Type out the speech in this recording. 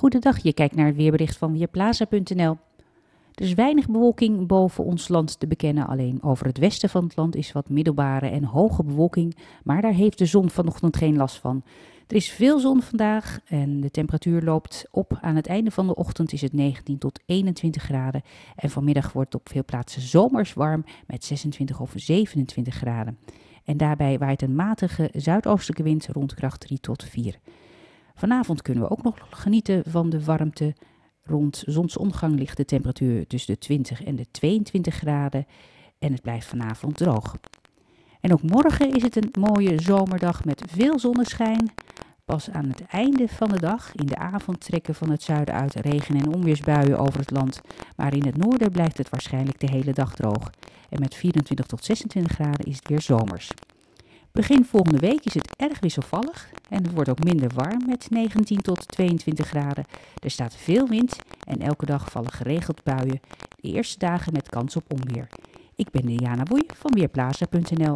Goedendag, je kijkt naar het weerbericht van Weerplaza.nl. Er is weinig bewolking boven ons land te bekennen. Alleen over het westen van het land is wat middelbare en hoge bewolking. Maar daar heeft de zon vanochtend geen last van. Er is veel zon vandaag en de temperatuur loopt op. Aan het einde van de ochtend is het 19 tot 21 graden. En vanmiddag wordt het op veel plaatsen zomers warm met 26 of 27 graden. En daarbij waait een matige zuidoostelijke wind rond kracht 3 tot 4. Vanavond kunnen we ook nog genieten van de warmte. Rond zonsondergang ligt de temperatuur tussen de 20 en de 22 graden en het blijft vanavond droog. En ook morgen is het een mooie zomerdag met veel zonneschijn. Pas aan het einde van de dag, in de avond, trekken van het zuiden uit regen- en onweersbuien over het land. Maar in het noorden blijft het waarschijnlijk de hele dag droog. En met 24 tot 26 graden is het weer zomers. Begin volgende week is het erg wisselvallig en het wordt ook minder warm met 19 tot 22 graden. Er staat veel wind en elke dag vallen geregeld buien. De eerste dagen met kans op onweer. Ik ben Diana Boei van Weerplaza.nl.